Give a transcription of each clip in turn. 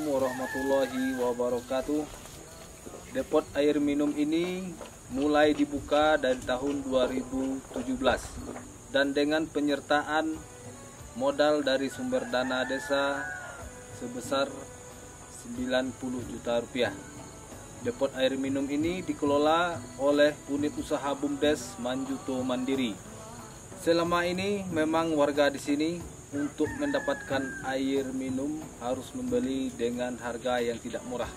Assalamualaikum warahmatullahi wabarakatuh. Depot air minum ini mulai dibuka dari tahun 2017 dan dengan penyertaan modal dari sumber dana desa sebesar 90 juta rupiah. Depot air minum ini dikelola oleh unit usaha BUMDes Manjuto Mandiri. Selama ini memang warga di sini untuk mendapatkan air minum harus membeli dengan harga yang tidak murah.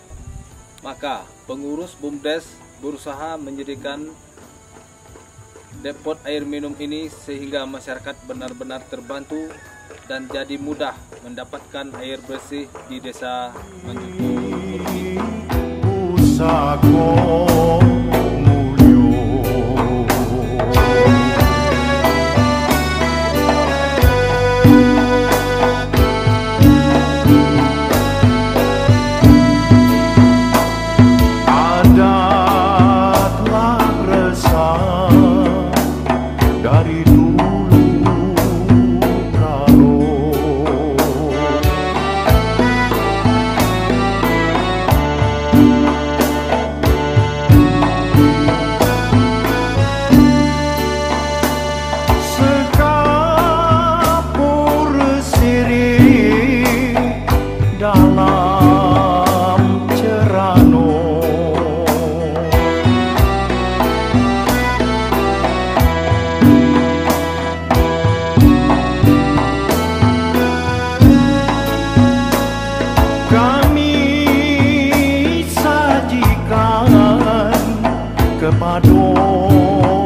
Maka pengurus BUMDes berusaha menjadikan depot air minum ini sehingga masyarakat benar-benar terbantu dan jadi mudah mendapatkan air bersih di desa Manjuto ini. more.